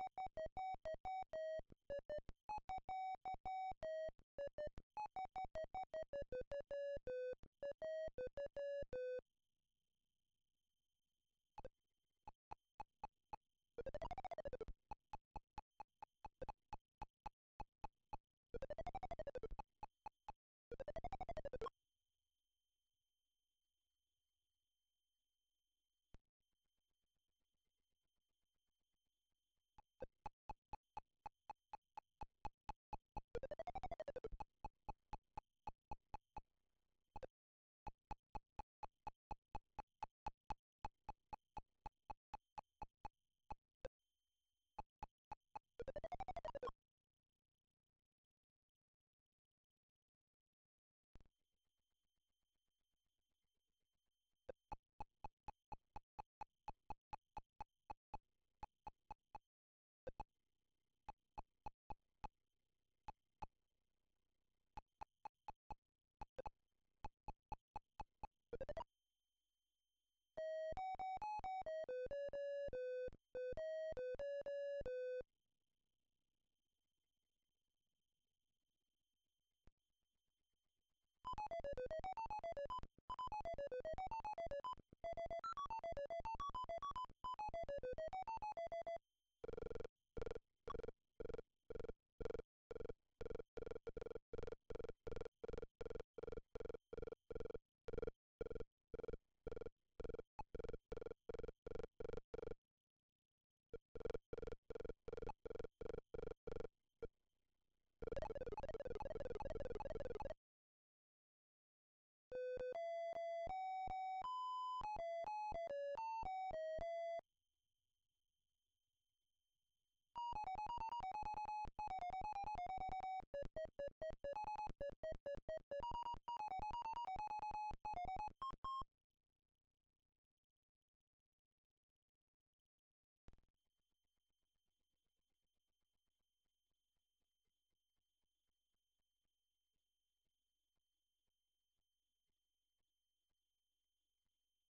Thank you.